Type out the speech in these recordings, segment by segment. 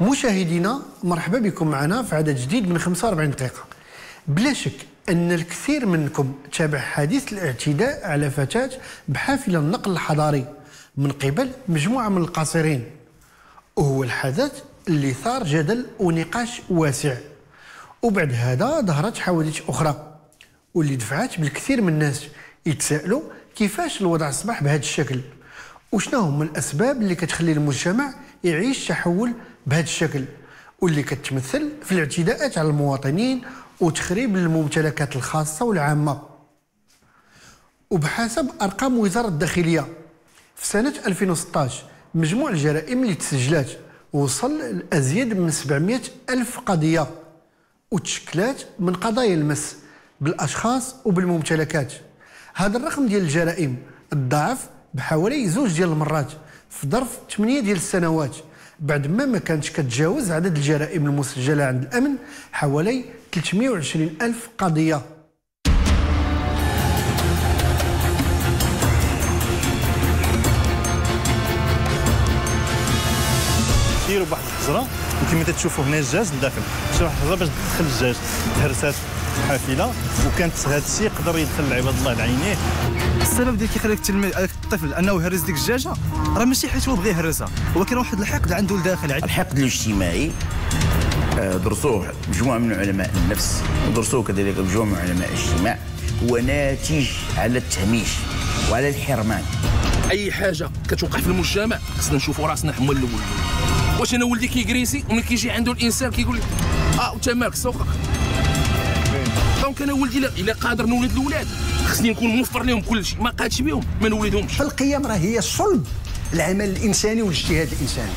مشاهدينا مرحبا بكم معنا في عدد جديد من 45 دقيقة. بلا شك أن الكثير منكم تابع حادث الاعتداء على فتاة بحافلة النقل الحضاري من قبل مجموعة من القاصرين. وهو الحدث اللي ثار جدل ونقاش واسع. وبعد هذا ظهرت حوادث أخرى واللي دفعت بالكثير من الناس يتساءلوا كيفاش الوضع أصبح بهذا الشكل؟ وشنو هما الأسباب اللي كتخلي المجتمع يعيش تحول بهذا الشكل واللي كتمثل في الاعتداءات على المواطنين وتخريب الممتلكات الخاصة والعامة. وبحسب أرقام وزارة الداخلية في سنة 2016 مجموع الجرائم اللي تسجلات وصل لأزيد من 700 ألف قضية وتشكلات من قضايا المس بالأشخاص وبالممتلكات. هذا الرقم ديال الجرائم تضاعف بحوالي زوج ديال المرات في ظرف 8 ديال السنوات. بعد ما ما كانتش كتجاوز عدد الجرائم المسجله عند الأمن حوالي 320 ألف قضية. ديروا بواحد الحجرة. وكما تشوفوا هنا الدجاج لداخل شي واحد الحجره باش تدخل الدجاج تهرسات حافلة وكانت هذا الشيء يقدر يدخل لعباد الله لعينيه السبب اللي كيخلي التلميذ الطفل أنه يهرس ديك الدجاجه راه ماشي حيت هو بغى يهرسها. هو كان واحد الحقد عنده لداخل. الحقد الاجتماعي آه، درسوه مجموعة من علماء النفس ودرسوه كذلك مجموعه من علماء الاجتماع هو ناتج على التهميش وعلى الحرمان. أي حاجة كتوقع في المجتمع خصنا نشوفوا رأسنا حمل الأول. واش أنا ولدي كيكريسي وملي كيجي عنده الانسان كيقول لي آه انت مالك سوقك. donc أنا ولدي إلا قادر نولد الأولاد. خصني نكون موفر لهم كل شيء ما قادش بهم ما نولدهمش. فالقيم راه هي صلب العمل الإنساني والاجتهاد الإنساني.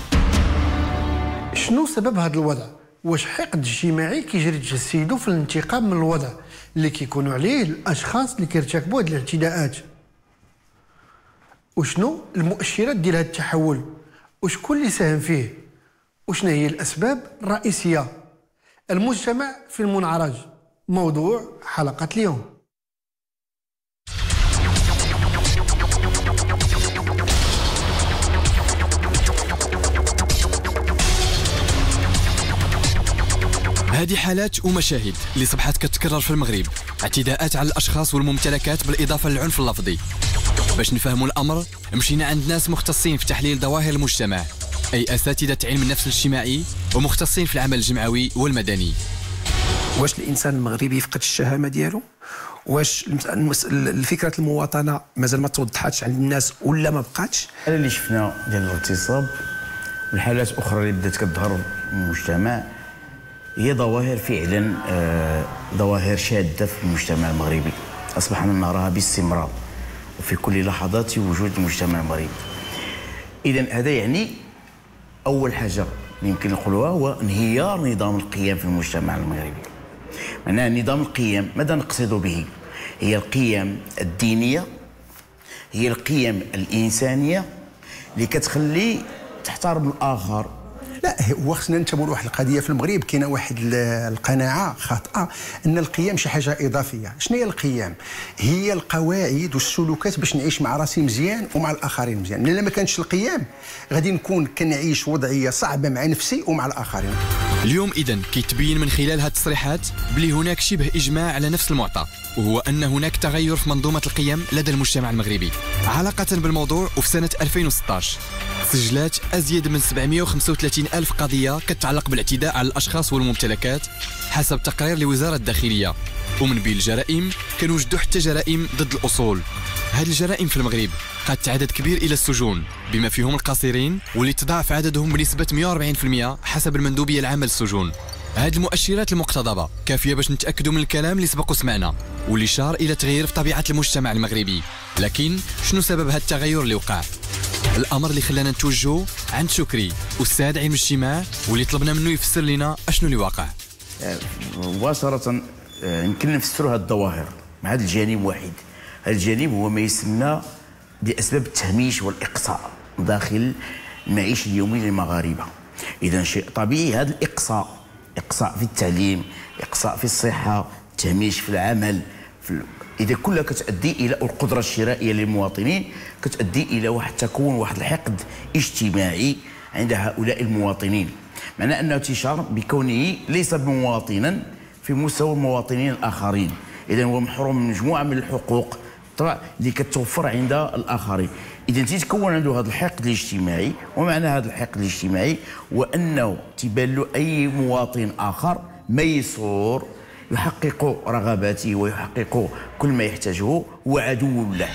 شنو سبب هذا الوضع؟ واش حقد اجتماعي كيجري تجسيدو في الانتقام من الوضع اللي كيكونوا عليه الأشخاص اللي كيرتكبوا هذه الاعتداءات؟ وشنو المؤشرات ديال هذا التحول؟ وشكون اللي ساهم فيه؟ وشنو هي الأسباب الرئيسية؟ المجتمع في المنعرج. موضوع حلقة اليوم. هذه حالات ومشاهد اللي صبحت كتكرر في المغرب. اعتداءات على الأشخاص والممتلكات بالإضافة للعنف اللفظي. باش نفهموا الأمر مشينا عند ناس مختصين في تحليل ظواهر المجتمع. أي أساتذة علم النفس الاجتماعي ومختصين في العمل الجمعوي والمدني. واش الإنسان المغربي فقد الشهامة ديالو؟ واش الفكرة المواطنة مازال ما توضحاتش عند الناس ولا ما بقاتش؟ هذا اللي شفنا ديال الاغتصاب والحالات أخرى اللي بدات كتظهر في المجتمع هي ظواهر فعلا آه، ظواهر شادة في المجتمع المغربي. أصبحنا نراها باستمرار. وفي كل لحظات وجود المجتمع المغربي. اذا هذا يعني أول حاجة يمكن نقولها هو انهيار نظام القيم في المجتمع المغربي. معناها نظام القيم ماذا نقصد به؟ هي القيم الدينية هي القيم الإنسانية اللي كتخلي تحترم الآخر. لا هو خصنا ننتبهوا لواحد القضية في المغرب. كاينة واحد القناعة خاطئة أن القيم شي حاجة إضافية. شنو هي القيم هي القواعد والسلوكات باش نعيش مع راسي مزيان ومع الآخرين مزيان. لأن ما كانش القيم غادي نكون كنعيش وضعية صعبة مع نفسي ومع الآخرين. اليوم اذا كيتبين من خلال هذه التصريحات بلي هناك شبه إجماع على نفس المعطى وهو أن هناك تغير في منظومة القيم لدى المجتمع المغربي. علاقة بالموضوع وفي سنة 2016 سجلات أزيد من 735 ألف قضية كتعلق بالاعتداء على الأشخاص والممتلكات حسب تقرير لوزارة الداخلية. ومن بين الجرائم كنوجدوا حتى جرائم ضد الأصول. هذه الجرائم في المغرب قد عدد كبير إلى السجون بما فيهم القاصرين واللي تضاعف عددهم بنسبة 140% حسب المندوبية العامة للسجون. هذه المؤشرات المقتضبة كافية باش نتأكدوا من الكلام اللي سبق وسمعنا واللي شار إلى تغيير في طبيعة المجتمع المغربي. لكن شنو سبب هذا التغير اللي وقع؟ الأمر اللي خلانا نتوجهوا عند شكري أستاذ علم الاجتماع واللي طلبنا منه يفسر لنا أشنو اللي واقع. مباشرة آه، يمكن نفسروا هذه الظواهر مع هذا الجانب واحد. هذا الجانب هو ما يسمى باسباب التهميش والإقصاء داخل المعيشه اليوميه للمغاربة. إذا شيء طبيعي هذا الإقصاء إقصاء في التعليم إقصاء في الصحة تهميش في العمل في إذا كلها كتؤدي إلى القدرة الشرائية للمواطنين كتؤدي إلى واحد تكون واحد الحقد اجتماعي عند هؤلاء المواطنين. معناه أنه انتشار بكونه ليس مواطنا في مستوى المواطنين الآخرين. اذا هو محروم من مجموعة من الحقوق طبعا اللي كتوفر عند الآخرين. إذا تيتكون عنده هذا الحقد الاجتماعي ومعنى هذا الحقد الاجتماعي هو أنه تيبان له أي مواطن آخر ميسور يحقق رغباته ويحقق كل ما يحتاجه هو عدو له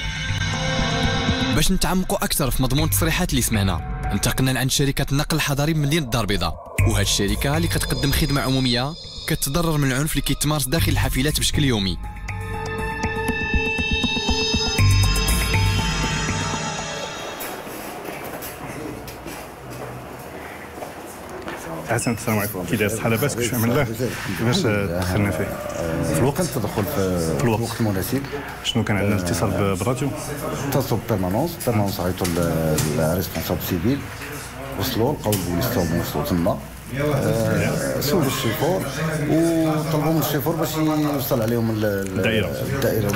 باش نتعمقوا أكثر في مضمون التصريحات اللي سمعنا انتقلنا عند شركة النقل الحضري بمدينه الدار البيضاء وهذه الشركة اللي كتقدم خدمة عمومية كتضرر من العنف اللي كيتمارس داخل الحافلات بشكل يومي. حسن السلام عليكم. كي داير الصحه لاباس كيفاش عمل الله؟ كيفاش دخلنا فيه؟ في الوقت؟ التدخل في في الوقت. الوقت المناسب. شنو كان عندنا؟ اتصال ب- بالراديو؟ اتصلوا permanence permanence عيطوا لل responsable civil وصلوا لقاو البوليس تاعهم وصلوا تما. آه، سولوا الشيفور وطلبوا من الشيفور باش يوصل عليهم ال- ال- الدائرة. الدائرة.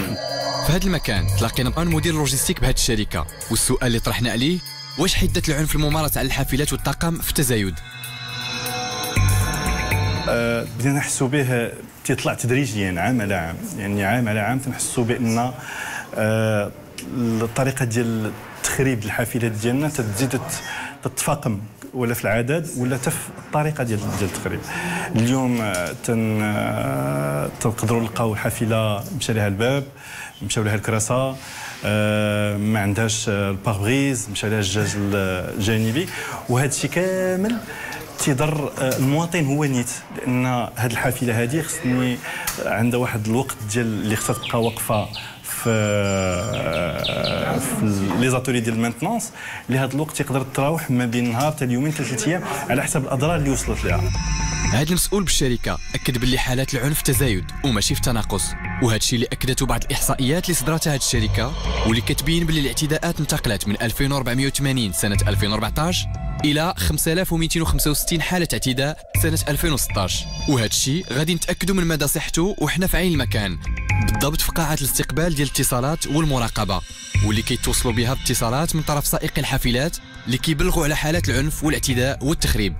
في هذا المكان تلاقينا مع مدير ال logistique بهذه الشركة. والسؤال اللي طرحنا عليه واش حدة العنف الممارس على الحافلات والطاقم في تزايد آه، بدينا نحسوا به تيطلع تدريجيا عام على عام. يعني عام على عام تنحسوا بأن آه، الطريقة ديال تخريب الحافلات ديالنا تتزيد تت- تتفاقم ولا في العدد ولا حتى في الطريقة ديال ديال التخريب. اليوم آه، تن آه، تنقدروا نلقاو حافلة مشى لها الباب مشاو لها الكراسة آه، ما عندهاش ال pare-brise مشى لها الجاج الجانبي. وهذا الشيء كامل تيضر آه، المواطن هو نيت لأن هذه الحافلة هذه خصني عندها واحد الوقت ديال اللي خصها تبقى واقفة في آه، في les ateliers ديال ال maintenance اللي هذا الوقت يقدر تراوح ما بين نهار حتى اليومين ثلاث أيام على حسب الأضرار اللي وصلت لها هذا المسؤول بالشركة أكد باللي حالات العنف تزايد وماشي في تناقص وهذا الشيء اللي أكدته بعض الإحصائيات اللي صدرتها هذه الشركة واللي كتبين باللي الاعتداءات انتقلت من 2480 سنة 2014 إلى 5265 حالة اعتداء سنة 2016 وهذا الشيء غادي نتأكدوا من مدى صحته وحنا في عين المكان. بالضبط في قاعة الاستقبال ديال الاتصالات والمراقبة. واللي كيتوصلوا بها باتصالات من طرف سائقي الحافلات اللي كيبلغوا على حالات العنف والاعتداء والتخريب.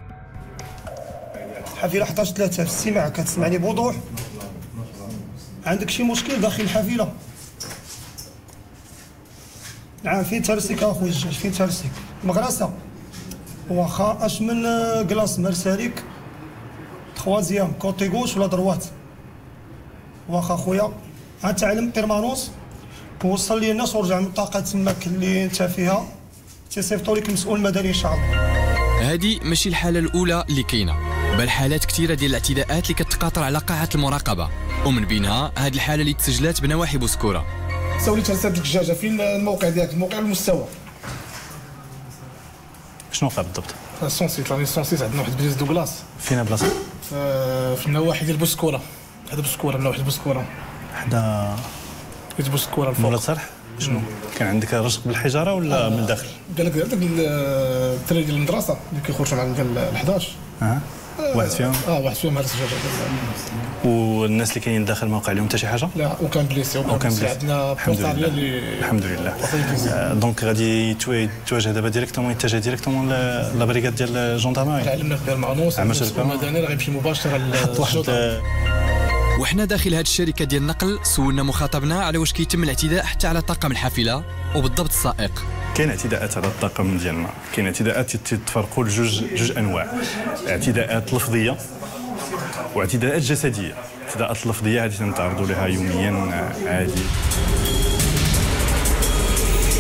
حافلة 11 3 في السماع كتسمعني بوضوح؟ عندك شي مشكل داخل الحافلة؟ نعم فين ترسيك أخويا الجاج؟ فين ترسيك؟ مغرسة. واخا اش من آه، كلاص مرساليك تخوازيام كوتي غوش ولا دروات واخا خويا عاد تعلم بيرمانونس وصل لي الناس ورجع من الطاقة تماك اللي انت فيها. تيصيفطوا لك المسؤول المدني إن شاء الله. هذه ماشي الحالة الأولى اللي كاينة بل حالات كثيرة ديال الاعتداءات اللي كتقاطر على قاعة المراقبة. ومن بينها هذه الحالة اللي تسجلات بنواحي بوسكورة. سوليت رسالة الدجاجة فين الموقع ديالك؟ الموقع المستوى شنو وقع بالضبط؟ سونسيت راني سونسيت عندنا واحد بليز دوغلاس. فينا بلاصة؟ في في النواحي ديال بوسكورة. هذا بوسكورة نواحي بوسكورة. حدا بيت بوسكورة مولا الفوق صالح؟ شنو؟ كان عندك رشق بالحجارة ولا من الداخل قال لك هذاك الدراري ديال المدرسة اللي كيخرجوا معنا ديال ال 11 أه. واحد فيهم؟ آه واحد فيهم هرس الدجاجة والناس اللي كاينين داخل ما وقع لهم حتى شي حاجة؟ لا aucun blessé aucun blessé. blessé عندنا الحمد لله. اللي الحمد لله. blessé. آه، donc غادي يتوا- يتواجه دابا directement يتجه directement la brigade ديال ال gendarmerie علمنا في المعنوس عمل. المدني راه غيمشي مباشرة حط واحد آه، وحنا داخل هذه الشركة ديال النقل سولنا مخاطبنا على واش كيتم الاعتداء حتى على طاقم الحافلة وبالضبط السائق. كاين اعتداءات على الطاقم ديالنا. كاين اعتداءات تتفرقوا لجوج جوج أنواع. اعتداءات لفظية واعتداءات جسدية. الاعتداءات اللفظيه هذه تنتعرضوا لها يوميا عادي.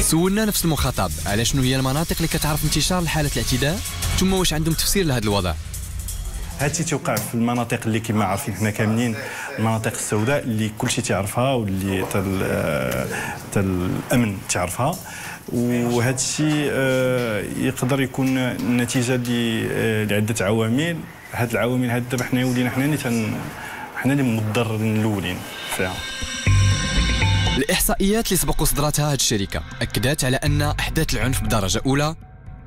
سولنا نفس المخاطب على شنو هي المناطق اللي كتعرف انتشار حالة الاعتداء ثم واش عندهم تفسير لهذا الوضع. هادشي تيوقع في المناطق اللي كما عارفين حنا كاملين المناطق السوداء اللي كلشي تعرفها واللي آه، تل الأمن تعرفها. وهذا الشيء آه، يقدر يكون نتيجة آه، لعدة عوامل. هاد العوامل هاد دابا حنا ولينا حنا اللي حنا اللي مضطرين الأولين فيها. الإحصائيات اللي سبق صدرتها هذه الشركة أكدت على أن أحداث العنف بدرجة أولى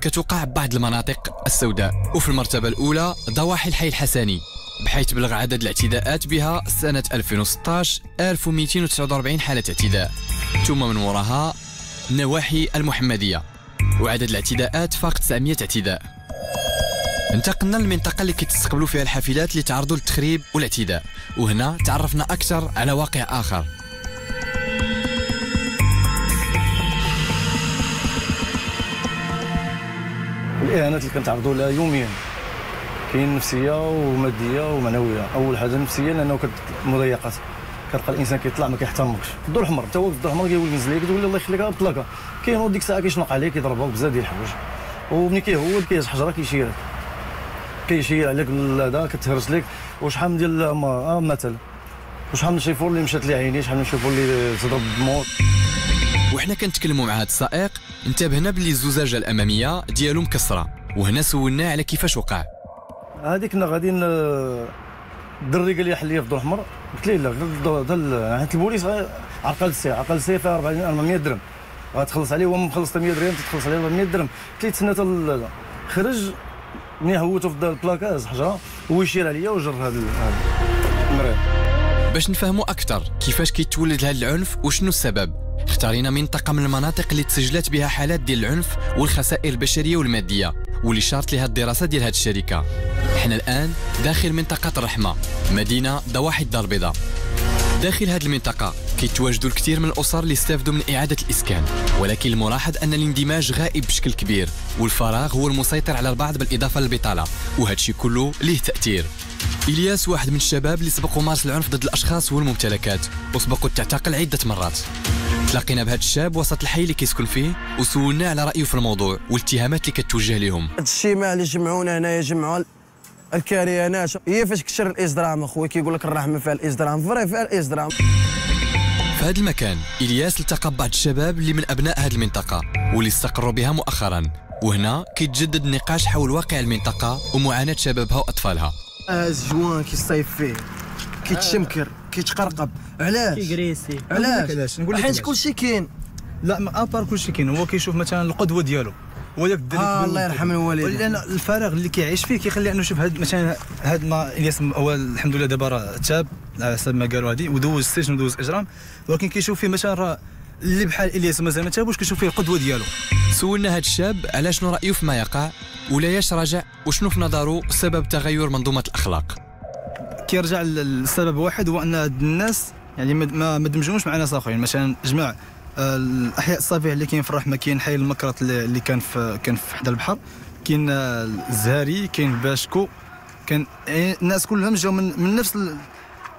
كتوقع ببعض المناطق السوداء وفي المرتبة الأولى ضواحي الحي الحسني بحيث بلغ عدد الاعتداءات بها سنة 2016 1249 حالة اعتداء. ثم من وراها نواحي المحمدية وعدد الاعتداءات فاق 900 اعتداء. انتقلنا للمنطقة اللي كيتستقبلوا فيها الحافلات اللي تعرضوا للتخريب والاعتداء وهنا تعرفنا أكثر على واقع آخر. الاهانات اللي كنتعرضوا لها يوميا. كاين نفسية ومادية ومعنويه أول حاجة نفسية لأنه مضايقات كتلقى الإنسان كيطلع ما كيحترمكش. الضو الاحمر انت واقف الضو الاحمر كيقول نزل لك تقول له الله يخليك اطلقها كاين هو ديك الساعة كيشنق عليك كيضربك بزاف ديال الحوايج. وملي كيهود كيهز حجرة كيشيرك. كيشير عليك هذا كتهرس لك وشحال ديال آه مثلا. وشحال من شيفور اللي مشات لي عيني شحال من شيفور اللي تضرب بالموت. وحنا كنتكلموا مع هذا السائق انتبهنا باللي الزجاجة الأمامية ديالو مكسرة وهنا سولناه على كيفاش وقع. هذيك كنا غاديين الدري قال لي حل لي في الدور الأحمر قلت له لا حيت البوليس عقل السي عقل السي فيها 400 درهم. غتخلص عليه هو مخلص 100 درهم تتخلص عليه 400 درهم. قلت له تسنى خرج ملي هوتو في البلاكاز حجرة هو يشير عليا وجر هذا المريض. باش نفهموا أكثر كيفاش كيتولد هذا العنف وشنو السبب؟ اختارينا منطقة من المناطق اللي تسجلت بها حالات ديال العنف والخسائر البشرية والمادية واللي شارت لها الدراسة ديال هذه الشركة. إحنا الآن داخل منطقة الرحمة مدينة ضواحي الدار البيضاء. داخل هذه المنطقة كيتواجدوا الكثير من الأسر اللي استفدوا من إعادة الإسكان. ولكن الملاحظ أن الاندماج غائب بشكل كبير والفراغ هو المسيطر على البعض بالإضافة للبطالة وهذا الشيء كله ليه تأثير. إلياس واحد من الشباب اللي سبقوا مارس العنف ضد الأشخاص والممتلكات وسبقوا تعتقل عدة مرات. تلاقينا بهذا الشاب وسط الحي اللي كيسكن فيه وسولناه على رأيه في الموضوع والاتهامات اللي كتوجه لهم هذا الشيء ما اللي جمعونا هنايا جمعوا الكريانات هي فاش كشر الإزدرام اخويا كيقول لك الرحمة فيها الإزدرام فري فيها الإزدرام. في هذا المكان إلياس التقى بعض الشباب اللي من أبناء هذه المنطقة واللي استقروا بها مؤخرا. وهنا كيتجدد النقاش حول واقع المنطقة ومعاناة شبابها وأطفالها. از جوان كيصيف فيه كيتشمكر. كيتقرقب. علاش؟ كيكريسي. علاش؟ نقول لك حيت كلشي كاين. لا ابار كلشي كاين. هو كيشوف مثلا القدوة ديالو. هو داك الدري آه الله يرحم الوالدين. لأن الفراغ اللي كيعيش فيه كيخلي أنه شوف هاد مثلا هاد ما إلياس هو الحمد لله دابا راه تاب على حسب ما قالوا هادي ودوز السجن ودوز اجرام ولكن كيشوف فيه مثلا راه اللي بحال إلياس مازال ما تابوش كيشوف فيه القدوة ديالو. سولنا هذا الشاب على شنو رايه فيما يقع ولا ياش راجع وشنو في نظره سبب تغير منظومة الأخلاق؟ كيرجع للسبب واحد هو أن الناس يعني ما دمجوش مع ناس آخرين. مثلا جمع الأحياء الصافية اللي كاين في الرحمة كاين حي المكرط اللي كان في كان في حدا البحر كاين الزهري كاين باشكو كان يعني الناس كلهم جاو من, من نفس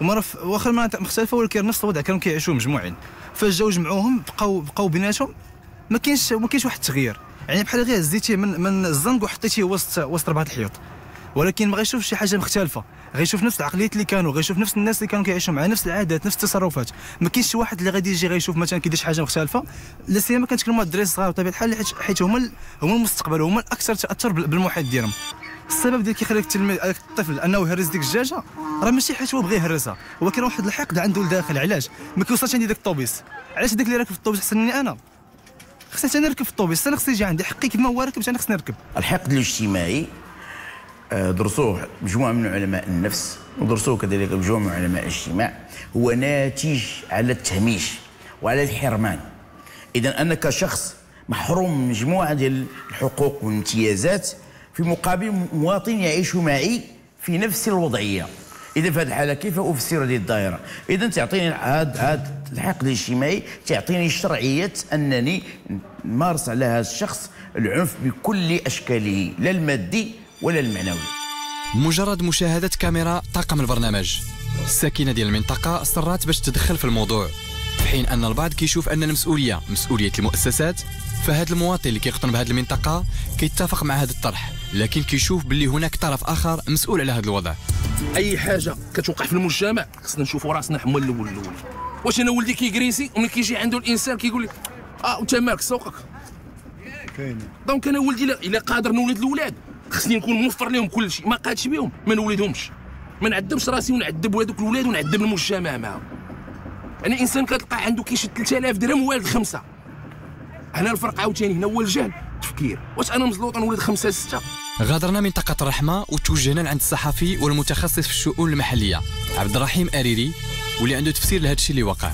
وما واخا المناطق مختلفة ولكن نفس الوضع كانوا كيعيشوا مجموعين. فجاو جمعوهم بقاو بقاو بيناتهم ما كاينش ما كاينش واحد التغيير. يعني بحال غير هزيتيه من من الزنق وحطيتيه وسط وسط ربعة الحيوط ولكن ما غيشوف شي حاجة مختلفة. غيشوف نفس العقليات اللي كانوا غيشوف نفس الناس اللي كانوا كيعيشوا مع نفس العادات نفس التصرفات. ما كاينش شي واحد اللي غادي يجي غيشوف مثلا كيدير شي حاجة مختلفة. لا سيما كنتكلموا على الدراري الصغار بطبيعه الحال حيت هما هما المستقبل هما الأكثر تأثر بالمحيط ديالهم. السبب ديال كيخليك التلميذ الطفل أنه يهرس ديك الدجاجه راه ماشي حيت هو بغى يهرسها. هو واحد الحقد عنده لداخل. علاش؟ ما كيوصلش عندي داك الطوبيس. علاش داك اللي راكب في الطوبيس أحسن مني أنا؟ خصني نركب في الطوبيس. أنا خصني يجي عندي حقي كما هو راكب أنا خصني نركب. الحقد الاجتماعي درسوه مجموعة من علماء النفس ودرسوه كذلك مجموعة من علماء الاجتماع هو ناتج على التهميش وعلى الحرمان. اذا انك شخص محروم من مجموعة ديال الحقوق والامتيازات في مقابل مواطن يعيش معي في نفس الوضعية. اذا في هذه الحالة كيف أفسر هذه الدائرة؟ اذا تعطيني هذا هذا الحقد الاجتماعي تعطيني شرعية أنني نمارس على هذا الشخص العنف بكل أشكاله لا المادي ولا المعنوي مجرد مشاهدة كاميرا طاقم البرنامج. الساكنة ديال المنطقة صرات باش تدخل في الموضوع في حين أن البعض كيشوف أن المسؤولية مسؤولية المؤسسات فهاد المواطن اللي كيقطن بهذه المنطقة كيتفق مع هذا الطرح لكن كيشوف باللي هناك طرف آخر مسؤول على هذا الوضع. أي حاجة كتوقع في المجتمع خصنا نشوفوا راسنا حمى الأول الأول. واش أنا ولدي كيكريسي وملي كيجي عنده الإنسان كيقول لك آه وانت مالك سوقك. كاين donc أنا ولدي إلا قادر نولد الأولاد. خصني نكون موفر لهم كل شيء ما قادش بهم ما نولدهمش ما نعذبش راسي ونعذب هذوك الولاد ونعذب المجتمع معاهم. يعني إنسان كتلقى عنده كيشد 3000 درهم والد خمسة. هنا الفرق عاوتاني هنا هو الجهل التفكير واش أنا مزلوط نولد خمسة ستة؟ غادرنا منطقة الرحمة وتوجهنا عند الصحفي والمتخصص في الشؤون المحلية. عبد الرحيم أريري واللي عنده تفسير لهذا الشيء اللي وقع.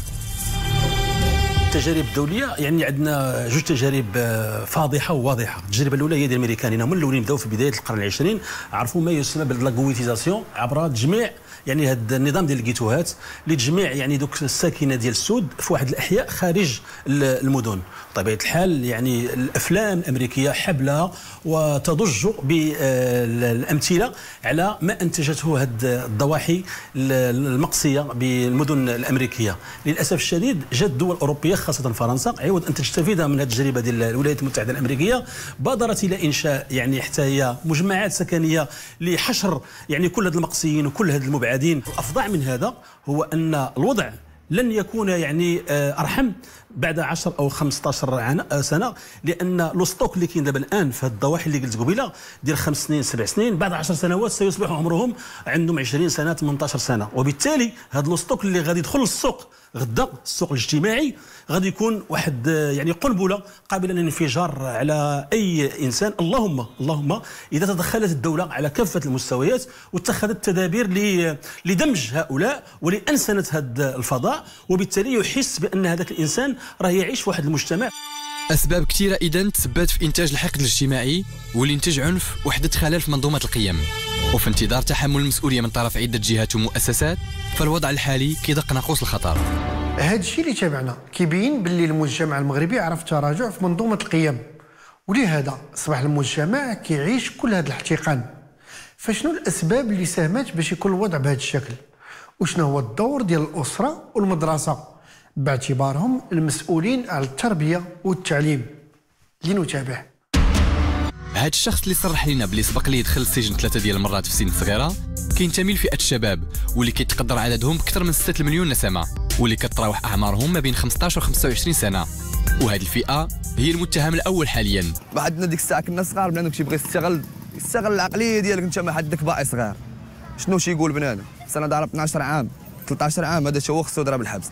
التجارب الدوليه يعني عندنا جوج تجارب آه، فاضحة وواضحة. التجربة الأولى هي ديال الأمريكان. هما الأولين بداو في بداية القرن العشرين عرفوا ما يسمى ب la ghettoïsation عبر تجميع يعني هذا النظام ديال الكيتوهات لتجميع يعني دوك الساكنة ديال السود في واحد الأحياء خارج المدن. بطبيعه الحال يعني الأفلام الأمريكية حبلى وتضج بالامثله على ما أنتجته هذه الضواحي المقصية بالمدن الأمريكية. للأسف الشديد جات الدول الأوروبية خاصة فرنسا. عوض أن تستفيد من هذه التجربة ديال الولايات المتحدة الأمريكية. بادرت إلى إنشاء يعني حتى هي مجمعات سكنية لحشر يعني كل هذه المقصيين وكل هذه المبعدين. الافظع من هذا هو أن الوضع لن يكون يعني آه، أرحم بعد 10 أو 15 آه، سنة. لأن لو ستوك اللي كاين دابا الآن في هذه الضواحي اللي قلت قبيلة ديال خمس سنين سبع سنين. بعد 10 سنوات سيصبح عمرهم عندهم 20 سنة 18 سنة. وبالتالي هذا لو ستوك اللي غادي يدخل للسوق غدا السوق الاجتماعي غادي يكون واحد يعني قنبله قابله للانفجار على أي إنسان. اللهم اللهم إذا تدخلت الدولة على كافة المستويات واتخذت تدابير لدمج هؤلاء ولانسنه هذا الفضاء وبالتالي يحس بأن هذاك الإنسان راه يعيش في واحد المجتمع. أسباب كثيرة إذا تسببت في إنتاج الحقد الاجتماعي واللي ينتج عنف وحدة خلل في منظومة القيم. وفي انتظار تحمل المسؤولية من طرف عدة جهات ومؤسسات فالوضع الحالي كيدق ناقوس الخطر. هذا الشيء اللي تابعنا. كيبين باللي المجتمع المغربي عرف تراجع في منظومة القيم. ولهذا أصبح المجتمع كيعيش كل هذا الاحتقان. فشنو الأسباب اللي ساهمت باش يكون الوضع بهذا الشكل؟ وشنو هو الدور ديال الأسرة والمدرسة؟ باعتبارهم المسؤولين على التربية والتعليم. لنتابع. هاد الشخص اللي صرح لنا بلي سبق لي يدخل السجن ثلاثة ديال المرات في سن صغيرة كينتمي لفئه الشباب واللي كيتقدر عددهم بأكثر من 6 مليون نسمة واللي كتراوح أعمارهم ما بين 15 و 25 سنة. وهذه الفئة هي المتهم الأول حاليا. بعدنا ديك الساعة كنا صغار بنادم كيبغي يستغل يستغل العقلية ديالك انت ما حدك باقي صغير. شنو شي يقول بنادم؟ سنة ضرب 12 عام 13 عام هذا هو خصو يضرب الحبس.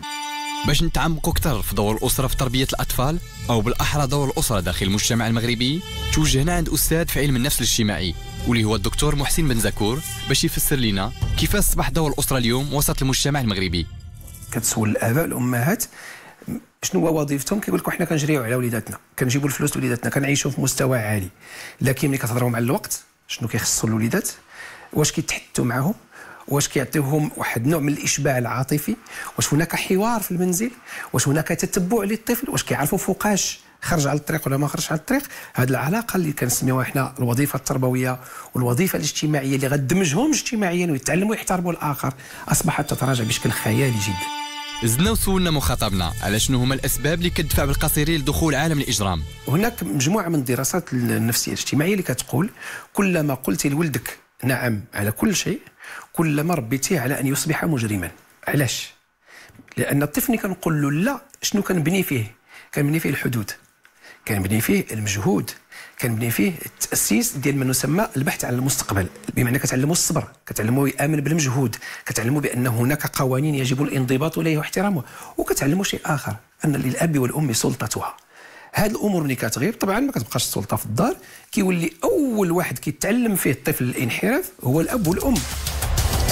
باش نتعمقوا أكثر في دور الأسرة في تربية الأطفال أو بالأحرى دور الأسرة داخل المجتمع المغربي توجهنا عند أستاذ في علم النفس الاجتماعي واللي هو الدكتور محسن بن زكور باش يفسر لنا كيف أصبح دور الأسرة اليوم وسط المجتمع المغربي. كتسول الآباء الأمهات شنو هو وظيفتهم؟ كيقول لك حنا كنجريو على وليداتنا كنجيبوا الفلوس لوليداتنا كنعيشوا في مستوى عالي. لكن ملي كتهضروا مع الوقت شنو كيخصوا الوليدات؟ واش كيتحدثوا معاهم؟ واش كيعطيوهم واحد النوع من الإشباع العاطفي؟ واش هناك حوار في المنزل؟ واش هناك تتبع للطفل؟ واش كيعرفوا فوقاش خرج على الطريق ولا ما خرج على الطريق؟ هذه العلاقة اللي كنسميوها إحنا الوظيفة التربوية والوظيفة الاجتماعية اللي غتدمجهم اجتماعيا ويتعلموا يحترموا الآخر أصبحت تتراجع بشكل خيالي جدا. زدنا وسولنا مخاطبنا على شنو هما الأسباب اللي كتدفع بالقصيرين لدخول عالم الإجرام. هناك مجموعة من الدراسات النفسية الاجتماعية اللي كتقول كلما قلت لولدك نعم على كل شيء كلما ربيتيه على أن يصبح مجرما. علاش؟ لأن الطفل كنقول له لا شنو كنبني فيه؟ كنبني فيه الحدود. كنبني فيه المجهود. كنبني فيه التأسيس ديال ما يسمى البحث عن المستقبل. بمعنى كتعلموا الصبر كتعلموا يامن بالمجهود كتعلموا بأن هناك قوانين يجب الانضباط اليها واحترامها وكتعلموا شيء آخر أن للأب والأم سلطتها. هذه الأمور ملي كتغيب طبعا ما كتبقاش السلطه في الدار. كيولي أول واحد كيتعلم فيه الطفل الانحراف هو الأب والأم.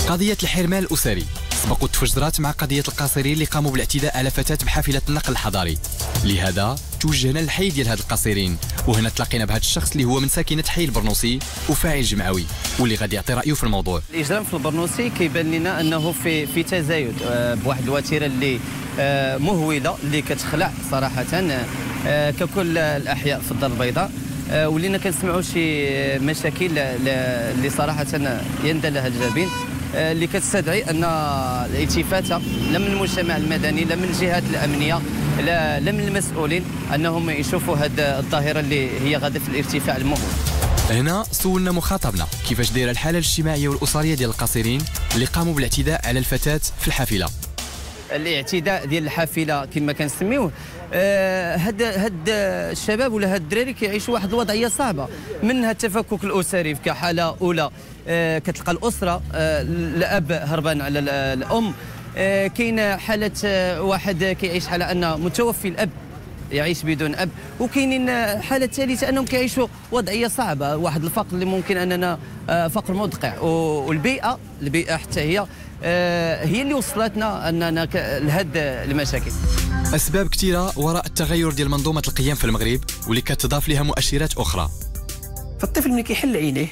قضية الحرمان الأسري. سبقوا تفجرات مع قضية القاصرين اللي قاموا بالاعتداء على فتاة بحافلة النقل الحضاري. لهذا توجهنا للحي ديال هاد القاصرين. وهنا تلاقينا بهذا الشخص اللي هو من ساكنة حي البرنوسي وفاعل جمعوي واللي غادي يعطي رأيه في الموضوع. الإجرام في البرنوسي كيبان لنا أنه في في تزايد آه، بواحد الوتيرة اللي آه، مهولة اللي كتخلع صراحة آه، ككل الأحياء في الدار البيضاء. ولينا كنسمعوا شي مشاكل اللي صراحة يندى لها الجبين. اللي كتستدعي أن الالتفاته لا من المجتمع المدني لا من الجهات الأمنية لا, لا من المسؤولين أنهم يشوفوا هذه الظاهرة اللي هي غاده في الارتفاع المهول هنا سولنا مخاطبنا. كيفاش دايرة الحالة الاجتماعية والأسرية ديال القاصرين اللي قاموا بالاعتداء على الفتاة في الحافلة؟ الاعتداء ديال الحافلة كما كنسميوه آه، هاد هاد الشباب ولا هاد الدراري كيعيشوا واحد الوضعية صعبة. منها التفكك الأسري كحالة أولى. آه، كتلقى الأسرة آه، الأب هربان على الأم. كاين حالة واحد كيعيش حاله أن متوفي الأب يعيش بدون أب. وكاينين حالة ثالثة أنهم كيعيشوا وضعية صعبة. واحد الفقر اللي ممكن أننا فقر مدقع. والبيئة البيئة حتى هي هي اللي وصلتنا أننا لهذه المشاكل أسباب كثيرة وراء التغير ديال منظومة القيم في المغرب واللي كتضاف لها مؤشرات أخرى. فالطفل ملي كيحل عينيه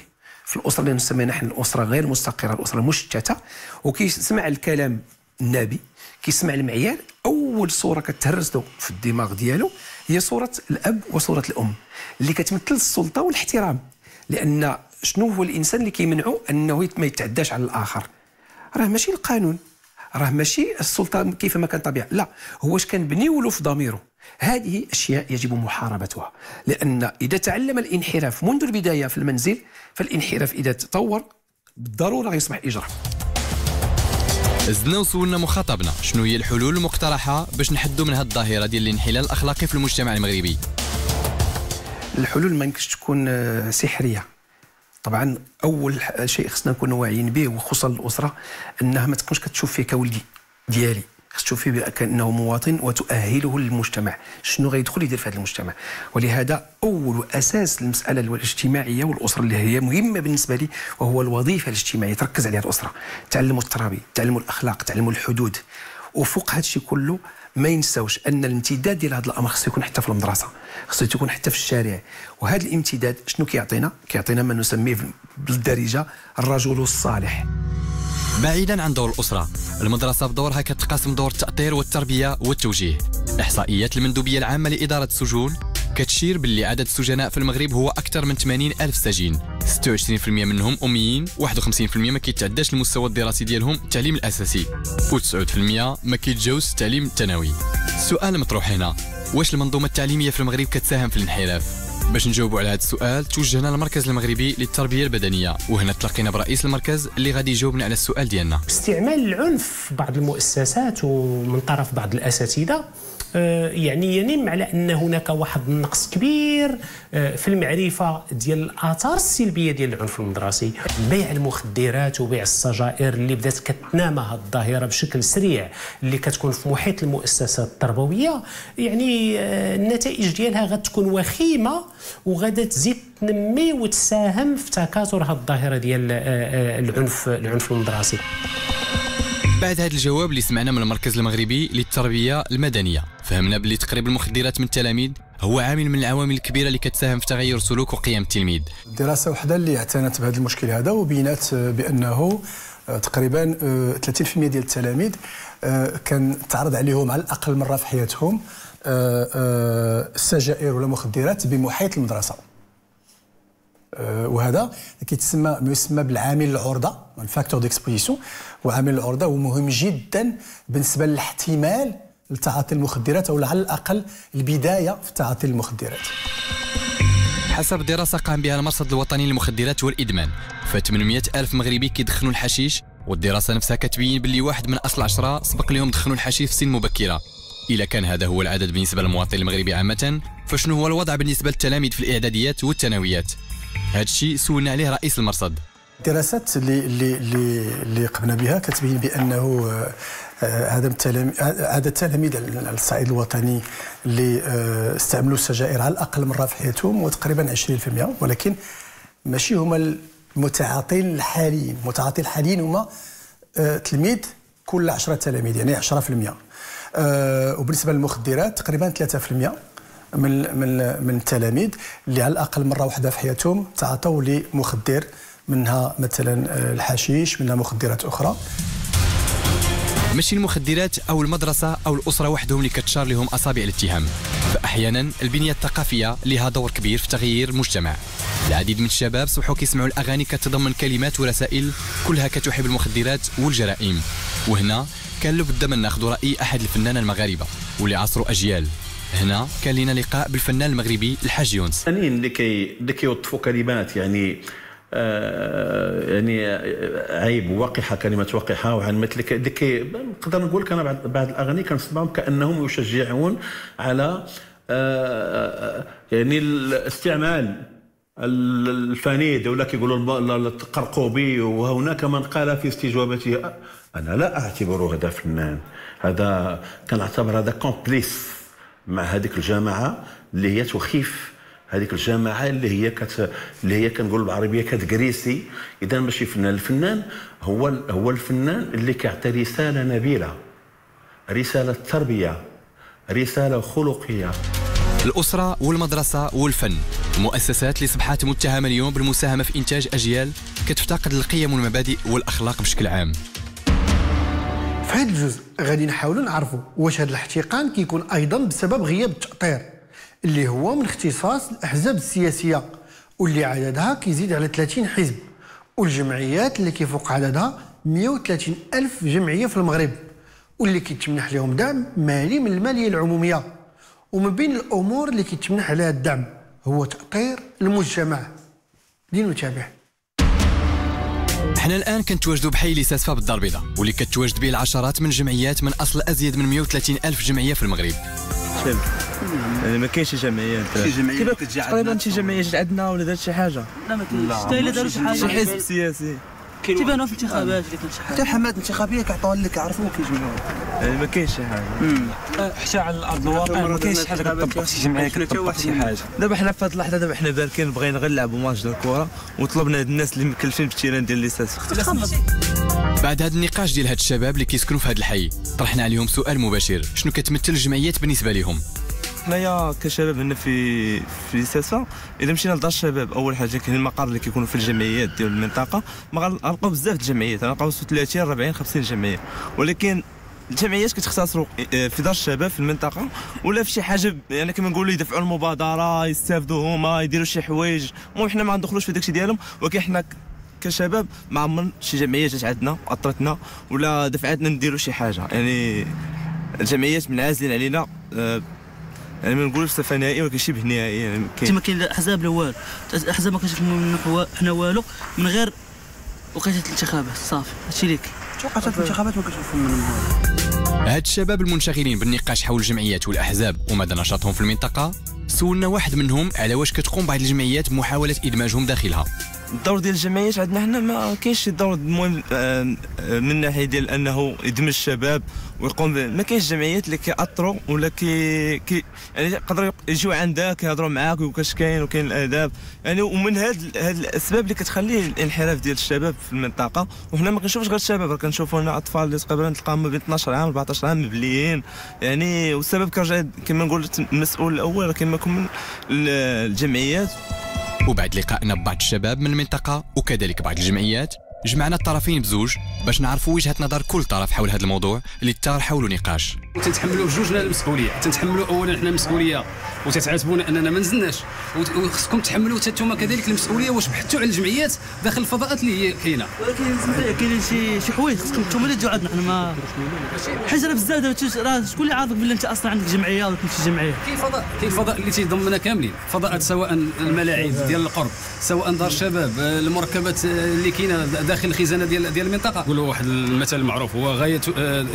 في الأسرة اللي نسميها نحن الأسرة غير مستقرة الأسرة مشتته وكيسمع الكلام النابي كيسمع المعيار أول صورة كتهرس له في الدماغ ديالو هي صورة الأب وصورة الأم اللي كتمثل السلطة والاحترام. لأن شنو هو الإنسان اللي كيمنعه؟ أنه ما يتعداش على الآخر. راه ماشي القانون. راه ماشي السلطة كيفما كان طبيعي لا هو اش كان بنيو له في ضميره. هذه أشياء يجب محاربتها. لأن إذا تعلم الانحراف منذ البداية في المنزل فالانحراف إذا تطور بالضرورة يصبح إجرام. زدنا وسولنا مخاطبنا. شنو هي الحلول المقترحة باش نحدوا من هذه الظاهرة ديال الانحلال الأخلاقي في المجتمع المغربي؟ الحلول ما يمكنش تكون آه، سحرية. طبعا أول شيء خصنا نكونوا واعيين به وخصوصا الأسرة أنها ما تكونش كتشوف فيه كولدي ديالي. خص تشوف فيه كانه مواطن وتؤهله للمجتمع. شنو غيدخل يدير في هذا المجتمع؟ ولهذا أول واساس المسألة الاجتماعية والأسرة اللي هي مهمة بالنسبة لي وهو الوظيفة الاجتماعية. تركز عليها الأسرة. تعلموا الترابي تعلموا الأخلاق تعلموا الحدود. وفوق هذا الشيء كله ما ينساوش أن الامتداد ديال هذا الأمر خصو يكون حتى في المدرسة خصو يكون حتى في الشارع. وهذا الامتداد شنو كيعطينا؟ كيعطينا ما نسميه بالدارجة الرجل الصالح. بعيدا عن دور الأسرة المدرسة بدورها كتقاسم دور التأطير والتربية والتوجيه. إحصائيات المندوبية العامة لإدارة السجون كتشير باللي عدد السجناء في المغرب هو أكثر من 80 ألف سجين. 26% منهم أميين 51% ما كيتعداش المستوى الدراسي ديالهم التعليم الأساسي و9% ما كيتجاوز التعليم الثانوي. السؤال المطروح هنا واش المنظومة التعليمية في المغرب كتساهم في الانحراف؟ باش نجاوبوا على هذا السؤال توجهنا للمركز المغربي للتربية البدنية وهنا تلقينا برئيس المركز اللي غادي يجاوبنا على السؤال ديالنا. استعمال العنف في بعض المؤسسات ومن طرف بعض الأساتذة يعني ينم على أن هناك واحد النقص كبير آه، في المعرفة ديال الآثار السلبية ديال العنف المدرسي. بيع المخدرات وبيع السجائر اللي بدات كتنامى هذه الظاهرة بشكل سريع اللي كتكون في محيط المؤسسات التربوية. يعني آه، النتائج ديالها غتكون وخيمة وغادا تزيد تنمي وتساهم في تكاثر هذه الظاهرة ديال العنف العنف المدرسي. بعد هذا الجواب اللي سمعنا من المركز المغربي للتربية المدنية. فهمنا باللي تقريب المخدرات من التلاميذ هو عامل من العوامل الكبيرة اللي كتساهم في تغير سلوك وقيم التلميذ. دراسة وحدة اللي اعتنت بهذا المشكل هذا وبينات بأنه آه، تقريبا 30% آه، ديال التلاميذ آه، كان تعرض عليهم على الأقل مرة في حياتهم السجائر ولا مخدرات بمحيط المدرسة. وهذا كيتسمى ما يسمى بالعامل العرضه ال facteur d'exposition وعامل العرضه هو مهم جدا بالنسبة للاحتمال لتعاطي المخدرات أو على الاقل البدايه في تعاطي المخدرات حسب دراسة قام بها المرصد الوطني للمخدرات والإدمان ف 800 ألف مغربي كيدخنوا الحشيش والدراسة نفسها كتبين باللي واحد من أصل عشرة سبق لهم دخنوا الحشيش في سن مبكرة. إذا كان هذا هو العدد بالنسبة للمواطن المغربي عامة فشنو هو الوضع بالنسبة للتلاميذ في الإعداديات والثانويات هذا الشيء سولنا عليه رئيس المرصد. الدراسات اللي اللي اللي, قمنا بها كتبين بأنه آه، هذا هذا التلاميذ على الصعيد الوطني اللي آه، استعملوا السجائر على الأقل مره في حياتهم وتقريبا 20% ولكن ماشي هما المتعاطين الحاليين. المتعاطين الحاليين هما آه، تلميذ كل 10 تلاميذ يعني 10% وبالنسبة للمخدرات تقريبا 3% من من من التلاميذ اللي على الأقل مرة واحدة في حياتهم تعاطوا لمخدر منها مثلا الحشيش منها مخدرات أخرى. ماشي المخدرات أو المدرسة أو الأسرة وحدهم اللي كتشار لهم أصابع الاتهام. فاحيانا البنية الثقافية لها دور كبير في تغيير المجتمع. العديد من الشباب صبحوا كيسمعوا الأغاني كتضمن كلمات ورسائل كلها كتحب المخدرات والجرائم. وهنا كان لابد من ناخذ رأي أحد الفنانين المغاربة واللي عاصروا أجيال. هنا كان لنا لقاء بالفنان المغربي الحاج يونس. اللي كي اللي كيوظفوا كلمات يعني آه يعني عيب وقحه كلمة وقحه وعن مثل ديكي نقدر نقول لك أنا بعض الاغاني كنسمعهم كأنهم يشجعون على آه يعني الاستعمال الفنيد ولا كيقولوا القرقوبي وهناك من قال في استجوابته أنا لا أعتبره هذا فنان هذا كنعتبر هذا كومبليس. مع هذيك الجماعه اللي هي تخيف. هذيك الجماعه اللي هي كت اللي هي كنقول بالعربية كتكريسي اذا ماشي فنان الفنان هو هو الفنان اللي كيعطي رسالة نبيلة رسالة تربية رسالة خلقية. الأسرة والمدرسة والفن. المؤسسات اللي صبحات متهمة اليوم بالمساهمة في إنتاج أجيال كتفتقد القيم والمبادئ والأخلاق بشكل عام. في هذا الجزء غادي نحاولوا نعرفوا واش هذا الاحتقان كيكون أيضا بسبب غياب التأطير اللي هو من اختصاص الأحزاب السياسية واللي عددها كيزيد على 30 حزب والجمعيات اللي كيفوق عددها 130 ألف جمعية في المغرب واللي كيتمنح لهم دعم مالي من المالية العمومية. ومن بين الأمور اللي كيتمنح عليها الدعم هو تأطير المجتمع. دين نتابع إحنا الآن كنتواجدوا بحي ليساسفا بالدار البيضاء واللي كتواجد به العشرات من الجمعيات من أصل أزيد من 130 ألف جمعية في المغرب. فهمت يعني ما كاينش شي جمعيات شي كتجي تقريبا شي جمعية جات عندنا ولا دارت شي حاجة؟ لا ما كاينش. حتى الا داروا شي حاجة شي حزب. سياسي. تيبانوا في الانتخابات اللي شي حاجة. حتى الحملات الانتخابية كيعطوها لك كيعرفوه كيجمعوه يعني ما كاينش شي حاجة. حتى على الأرض الواقع ما كاينش حاجة كتطبق شي جمعيه كتطبق شي حاجة. دابا حنا في هذه اللحظة دابا حنا باركين بغينا غير نلعبوا ماتش ديال الكره وطلبنا هاد الناس اللي مكلفين بال terrain ديال ليساسفة بعد هذا النقاش ديال هاد الشباب اللي كيسكنوا في هذا الحي طرحنا عليهم سؤال مباشر شنو كتمثل الجمعيات بالنسبة لهم؟ حنايا كشباب هنا في في ليساسفة إذا مشينا لدار الشباب أول حاجة كاين المقر اللي كيكونوا في الجمعيات ديال المنطقة. ما غنلقاو بزاف الجمعيات غنلقاو 30 40 50 جمعية. ولكن الجمعيات كتختصروا آه، في دار الشباب في المنطقة. ولا في شي حاجة يعني كما نقولوا يدفعوا المبادرة يستافدوا هما يديروا شي حوايج. المهم حنا ما غندخلوش في داكشي ديالهم. ولكن حنا كشباب ما عمر شي جمعية جات عندنا أطرتنا. ولا دفعتنا نديروا شي حاجة. يعني الجمعيات منعزلين علينا آه، يعني ما نقولش صفه نهائيه ولكن شبه نهائيه يعني انت ما كاين. لا احزاب لا والو. الأحزاب ما حوا- حنا والو. من غير وقيتة الانتخابات. صافي. هادشي اللي كاين توقعات الانتخابات ما كنشوفوا منهم. هاد الشباب المنشغلين بالنقاش حول الجمعيات والأحزاب ومدى نشاطهم في المنطقة سولنا واحد منهم على واش كتقوم بعض الجمعيات بمحاوله إدماجهم داخلها. الدور ديال الجمعيات عندنا حنا ما كاينش شي دور المهم آه، من الناحيه ديال أنه يدمج الشباب ويقوم. ما كاينش جمعيات اللي كيأطروا ولا كي, كي يعني يقدروا يجيو عندك يهضروا معاك وكاش كاين وكاين الآداب. يعني ومن هاد هاد الاسباب اللي كتخلي الانحراف ديال الشباب في المنطقة. وحنا ما كنشوفش غير الشباب راه كنشوفوا هنا أطفال اللي تقريبا تلقاهم ما بين 12 عام 14 عام مبليين. يعني والسبب كرجع كما نقول المسؤول الأول كما ال- الجمعيات. وبعد لقائنا ببعض الشباب من المنطقة وكذلك بعض الجمعيات. جمعنا الطرفين بزوج باش نعرفوا وجهة نظر كل طرف حول هذا الموضوع اللي تار حول نقاش. تنتحملوا بجوجنا المسؤولية. تنتحملوا اولا حنا المسؤوليه وتتعاتبونا أننا ما نزلناش. وخصكم تحملوا حتى أنتم كذلك المسؤولية واش بحثتوا على الجمعيات داخل الفضاءات اللي هي كاينة. ولكن كاينين شي شي حوايج خصكم نتوما اللي تجوا عندنا. حنا ما حيت راه بزاف دابا راه شكون اللي عارفك بلي انت أصلا عندك جمعية ولا كنت شي جمعية؟ كاين فضاء كاين فضاء اللي تيضمنا كاملين. فضاءات سواء الملاعب ديال القرب سواء دار الشباب المركبات اللي كاينة داخل الخزانة ديال ديال المنطقة. نقولوا واحد المثل المعروف هو غاية آه، آه،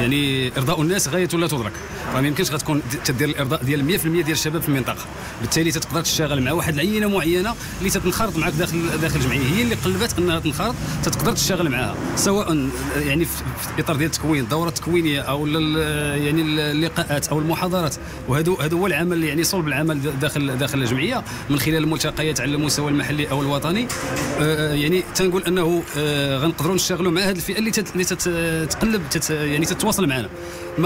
يعني إرضاء الناس غاية لا تدرك. راه ما يمكنش غتكون تدير الإرضاء ديال 100% ديال الشباب في المنطقة. بالتالي تقدر تشتغل مع واحد العينة معينة اللي تتنخرط معك داخل داخل الجمعيه هي اللي قلبت أنها تنخرط تقدر تشتغل معها سواء آه، يعني في إطار ديال التكوين الدورة التكوينية أو يعني اللقاءات أو المحاضرات. وهذا هذا هو العمل يعني صلب العمل داخل داخل الجمعية. من خلال الملتقيات على المستوى المحلي أو الوطني. آه، يعني تنقول أنه آه، غنقدروا نشتغلوا مع هذه الفئة اللي تتقلب تت يعني تتواصل معنا.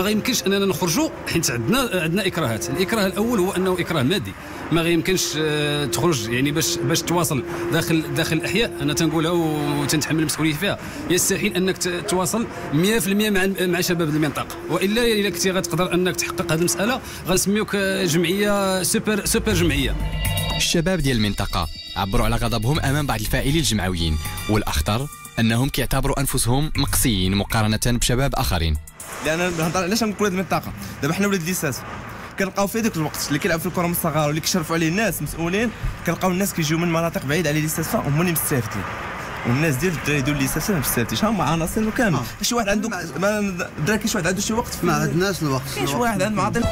ما غيمكنش اننا نخرجوا حيت عندنا عندنا اكراهات. الاكراه الأول هو انه اكراه مادي. ما غيمكنش آه، تخرج يعني باش باش تواصل داخل داخل الاحياء. أنا تنقولها وتنتحمل المسؤولية فيها. يستحيل انك تواصل 100% مع مع شباب المنطقة والا الا كنتي غتقدر انك تحقق هذه المسألة غنسميوك جمعية سوبر سوبر جمعية. الشباب ديال المنطقة عبروا على غضبهم أمام بعض الفاعلين الجمعويين والأخطر أنهم كيعتبروا أنفسهم مقصيين مقارنة بشباب آخرين. لأن نهضر علاش نقول هاد المنطقة؟ دابا حنا ولاد ليساس كنلقاو في هذاك الوقت اللي كيلعب في الكره من الصغار واللي كيشرفوا عليه الناس مسؤولين كنلقاو الناس كيجيو من مناطق بعيدة على ليساس هما اللي مستافدين والناس ديال الدراري ديال ليساس ما مستافدينش هما عناصر وكامل شي واحد عنده ما الدراري كاين شي واحد عنده شي وقت ما عندناش الوقت. كاين شي واحد عنده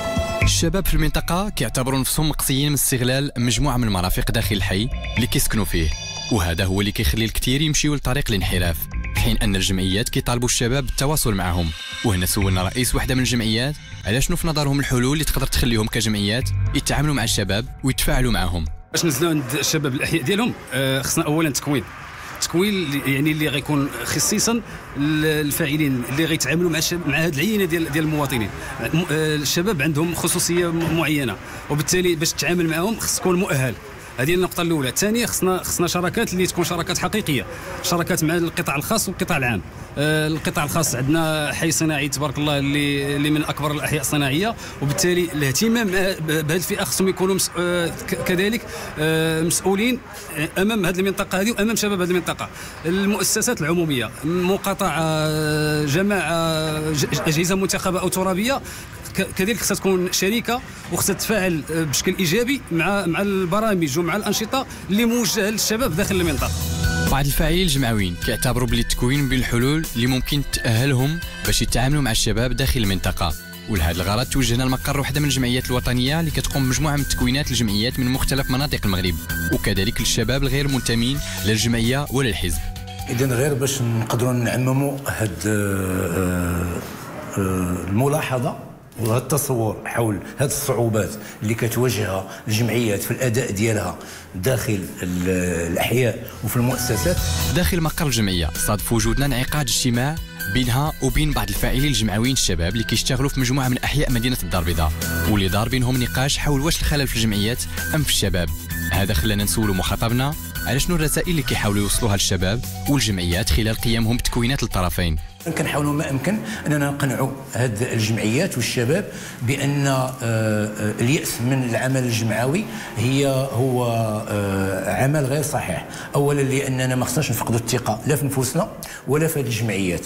الشباب في المنطقة كيعتبروا نفسهم مقصيين من استغلال مجموعة من المرافق داخل الحي اللي كيسكنوا فيه. وهذا هو اللي كيخلي الكثير يمشيو لطريق الانحراف. حين أن الجمعيات كيطالبوا الشباب بالتواصل معهم. وهنا سولنا رئيس واحدة من الجمعيات على شنو في نظرهم الحلول اللي تقدر تخليهم كجمعيات يتعاملوا مع الشباب ويتفاعلوا معهم. باش نزلوا عند الشباب الأحياء ديالهم آه، خصنا اولا تكوين. تكوين يعني اللي غيكون خصيصا الفاعلين اللي غيتعاملوا مع مع هذه العينة ديال ديال المواطنين. آه، الشباب عندهم خصوصية معينة وبالتالي باش تتعامل معهم خص تكون مؤهل. هذه النقطة الأولى، الثانية خصنا خصنا شراكات اللي تكون شراكات حقيقية، شراكات مع القطاع الخاص والقطاع العام. آه، القطاع الخاص عندنا حي صناعي تبارك الله اللي اللي من أكبر الأحياء الصناعية وبالتالي الاهتمام بهذه الفئة خصهم يكونوا مس... آه، كذلك آه، مسؤولين أمام هذه المنطقة هذه وأمام شباب هذه المنطقة. المؤسسات العمومية مقاطعة آه، جماعة ج- أجهزة منتخبة أو ترابية ك- كذلك خصها تكون شريكة وخصها تتفاعل آه، بشكل إيجابي مع مع البرامج ومع الأنشطة اللي موجهة للشباب داخل المنطقة. بعض الفاعلين الجمعويين كيعتبروا بلي التكوين من بين الحلول اللي ممكن تأهلهم باش يتعاملوا مع الشباب داخل المنطقة. ولهذا الغرض توجهنا لمقر واحدة من الجمعيات الوطنية اللي كتقوم بمجموعة من التكوينات الجمعيات من مختلف مناطق المغرب. وكذلك للشباب الغير منتمين لا الجمعية ولا الحزب اذا غير باش نقدروا نعمموا هاد آه، آه، الملاحظة وهذا التصور حول هذه الصعوبات اللي كتواجهها الجمعيات في الأداء ديالها داخل ال- الأحياء وفي المؤسسات. داخل مقر الجمعية صادف وجودنا انعقاد اجتماع بينها وبين بعض الفاعلين الجمعويين الشباب اللي كيشتغلوا في مجموعة من أحياء مدينة الدار البيضاء. واللي دار بينهم نقاش حول واش الخلل في الجمعيات أم في الشباب. هذا خلانا نسولوا مخاطبنا على شنو الرسائل اللي كيحاولوا يوصلوها للشباب والجمعيات خلال قيامهم بتكوينات الطرفين. كنحاولوا ما امكن أننا نقنعوا هاد الجمعيات والشباب بأن آه، آه، اليأس من العمل الجمعوي هي هو آه، عمل غير صحيح. اولا لأننا ما خصناش نفقدوا الثقة لا في نفوسنا ولا في هذه الجمعيات.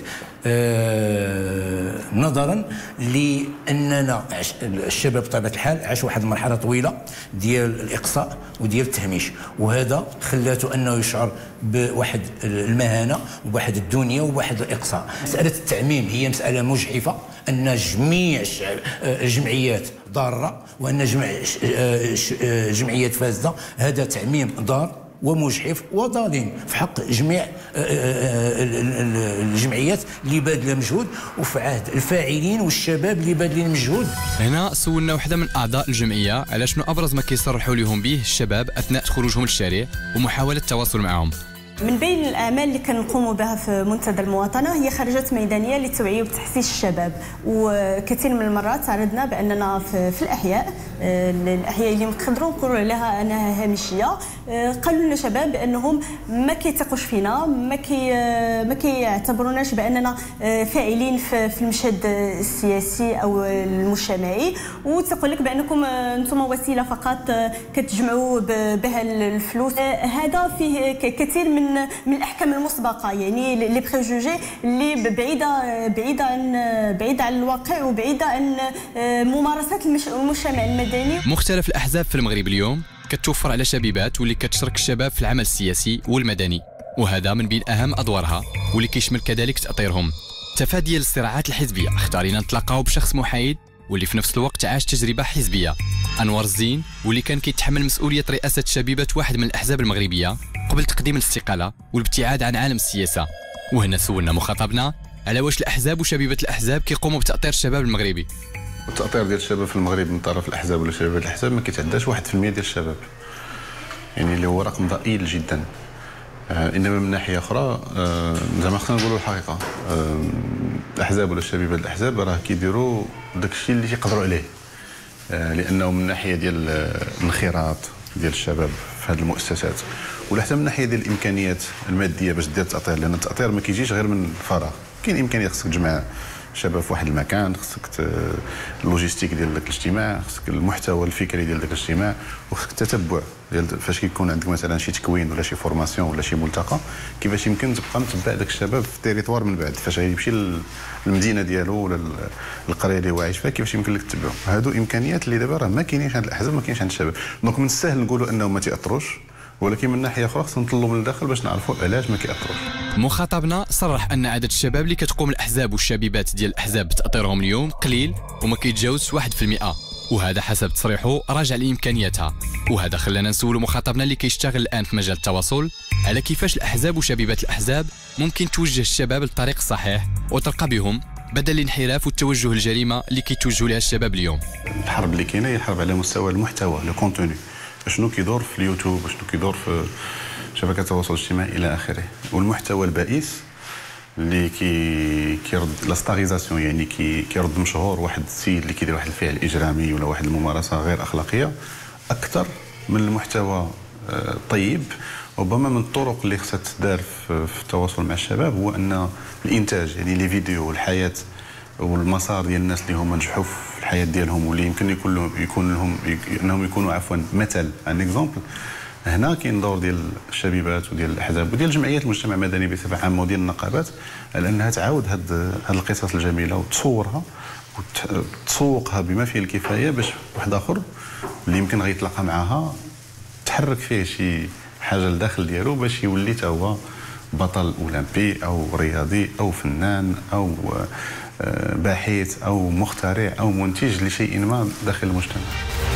نظرا لأننا الشباب بطبيعة الحال عاش واحد المرحلة طويلة ديال الإقصاء وديال التهميش. وهذا خلاته أنه يشعر بواحد المهانة وبواحد الدنيا وبواحد الإقصاء. مسألة التعميم هي مسألة مجحفة أن جميع الشعب- آه، الجمعيات ضارة وأن جمع آه، آه، جمعيات فاسدة. هذا تعميم ضار ومجحف وظالم في حق جميع ال- ال- ال- الجمعيات اللي باذله مجهود وفي عهد الفاعلين والشباب اللي باذلين مجهود هنا سولنا وحدة من أعضاء الجمعية على شنو أبرز ما كيصرحوا لهم به الشباب أثناء خروجهم للشارع ومحاولة التواصل معهم. من بين الاعمال اللي كنقوموا بها في منتدى المواطنة هي خرجات ميدانية للتوعيه وتحسيس الشباب. وكثير من المرات عرضنا بأننا في, الأحياء آه، الأحياء اللي نقدروا نقولوا عليها أنها هامشية. آه، قالوا لنا شباب بانهم ما كيثقوش فينا ما كي آه، ما كيعتبروناش بأننا فاعلين في المشهد السياسي أو المجتمعي. وتقول لك بأنكم أنتم وسيلة فقط كتجمعوا بها الفلوس. هذا فيه كثير من من الأحكام المسبقة يعني لي بريجوجي اللي بعيدة بعيدة عن بعيدة عن الواقع وبعيدة عن آه، ممارسات المجتمع المدني. مختلف الأحزاب في المغرب اليوم كتوفر على شبيبات واللي كتشرك الشباب في العمل السياسي والمدني وهذا من بين أهم أدوارها واللي كيشمل كذلك تأطيرهم. تفاديا للصراعات الحزبية اختارينا نتلاقاو بشخص محايد واللي في نفس الوقت عاش تجربة حزبية. أنور الزين واللي كان كيتحمل مسؤولية رئاسة شبيبة واحد من الأحزاب المغربية. قبل تقديم الاستقالة والابتعاد عن عالم السياسة. وهنا سولنا مخاطبنا على واش الأحزاب وشبيبة الأحزاب كيقوموا بتأطير الشباب المغربي. التأطير ديال الشباب في المغرب من طرف الأحزاب ولا شباب الأحزاب ما كيتعداش 1% ديال الشباب. يعني اللي هو رقم ضئيل جدا. آه إنما من ناحية أخرى آه زعما خصنا نقولوا الحقيقة. آه الأحزاب ولا الشبيبة الأحزاب راه كيديروا داك الشيء اللي تيقدروا عليه. لأنه من ناحية ديال الانخراط ديال الشباب. في هذه المؤسسات. ولا حتى من ناحية ديال الإمكانيات المادية باش دير التأطير لأن التأطير ما كيجيش غير من الفراغ كاين امكانيات خصك تجمع شباب في واحد المكان خصك ال logistique ديال ذاك الاجتماع خصك المحتوى الفكري ديال ذاك الاجتماع وخصك التتبع ديال فاش كيكون عندك مثلا شي تكوين ولا شي formation ولا شي ملتقى كيفاش يمكن تبقى متبع ذاك الشباب في ال territoire من بعد فاش غيمشي لل- للمدينة ديالو ولا ال- القريه اللي هو عايش فيها كيفاش يمكن لك تتبعو هادو إمكانيات اللي دابا راه ما كاينينش عند الأحزاب ما كاينش عند الشباب. donc من السهل نقولوا انهم ما تيأثروش. ولكن من ناحية أخرى خصنا نطلوا من الداخل باش نعرفوا علاش ما كيأثروش. مخاطبنا صرح أن عدد الشباب اللي كتقوم الأحزاب والشبيبات ديال الأحزاب بتاطيرهم اليوم قليل وما كيتجاوز 1% وهذا حسب تصريحه راجع لامكانياتها وهذا خلانا نسولوا مخاطبنا اللي كيشتغل الآن في مجال التواصل على كيفاش الأحزاب وشبيبات الأحزاب ممكن توجه الشباب للطريق الصحيح وترقى بهم بدل الانحراف والتوجه الجريمة اللي كيتوجهوا لها الشباب اليوم. الحرب اللي كاينة هي حرب على مستوى المحتوى le contenu شنو كيدور في اليوتيوب شنو كيدور في شبكات التواصل الاجتماعي إلى آخره. والمحتوى البائس اللي كي كيرد la starisation يعني كي كيرد مشهور واحد السيد اللي كيدير واحد الفعل إجرامي ولا واحد الممارسة غير أخلاقية أكثر من المحتوى آه، طيب. ربما من الطرق اللي خصها تدار في التواصل مع الشباب هو أن الإنتاج يعني لي فيديو والحياة والمسار ديال الناس اللي هما نجحوا في الحياة ديالهم واللي يمكن يكون لهم يكون لهم إنهم يكونوا عفوا. مثل ان اكزومبل هنا كاين دور ديال الشبيبات وديال الأحزاب وديال جمعيات المجتمع المدني بصفة عامة وديال النقابات على أنها تعاود هاد هاد القصص الجميلة وتصورها وتسوقها بما فيه الكفاية باش واحد آخر اللي يمكن غيتلاقى معاها تحرك فيه شي حاجة لداخل ديالو باش يولي تا هو بطل أولمبي أو رياضي أو فنان أو باحث أو مخترع أو منتج لشيء ما داخل المجتمع.